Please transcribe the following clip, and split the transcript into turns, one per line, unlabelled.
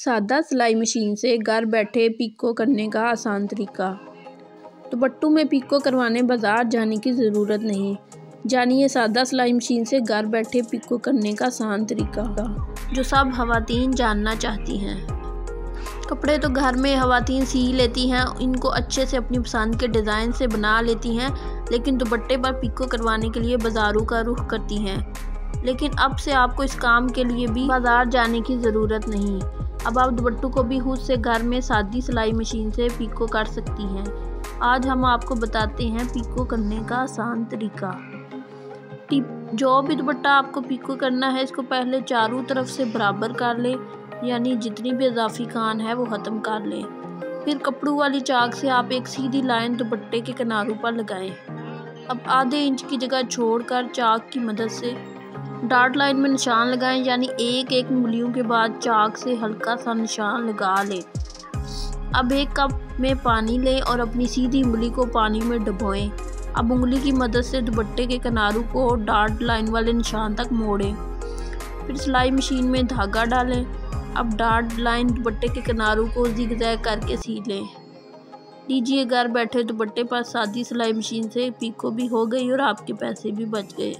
सादा सिलाई मशीन से घर बैठे पिको करने का आसान तरीका। दुपट्टू में पिको करवाने बाज़ार जाने की ज़रूरत नहीं। जानिए सादा सिलाई मशीन से घर बैठे पिको करने का आसान तरीका। जो सब खवातीन जानना चाहती हैं। कपड़े तो घर में खातन सी लेती हैं, इनको अच्छे से अपनी पसंद के डिज़ाइन से बना लेती हैं, लेकिन दुपट्टे पर पिको करवाने के लिए बाज़ारों का रुख करती हैं। लेकिन अब से आपको इस काम के लिए भी बाज़ार जाने की ज़रूरत नहीं। अब आप दुपट्टू को भी खुद से घर में सादी सिलाई मशीन से पीको कर सकती हैं। आज हम आपको बताते हैं पीको करने का आसान तरीका। टिप, जो भी दुपट्टा आपको पीको करना है, इसको पहले चारों तरफ़ से बराबर कर लें, यानी जितनी भी इजाफी खान है वो ख़त्म कर लें। फिर कपड़ों वाली चाक से आप एक सीधी लाइन दुपट्टे के किनारों पर लगाएँ। अब आधे इंच की जगह छोड़कर चाक की मदद से डार्ट लाइन में निशान लगाएँ, यानी एक एक उंगलियों के बाद चाक से हल्का सा निशान लगा लें। अब एक कप में पानी लें और अपनी सीधी उंगली को पानी में डबोएँ। अब उंगली की मदद से दुपट्टे के किनारों को डार्ट लाइन वाले निशान तक मोड़ें। फिर सिलाई मशीन में धागा डालें। अब डार्ट लाइन दुपट्टे के किनारों को जिग करके सी लें। लीजिए घर बैठे दुपट्टे पर सादी सिलाई मशीन से पीको भी हो गई और आपके पैसे भी बच गए।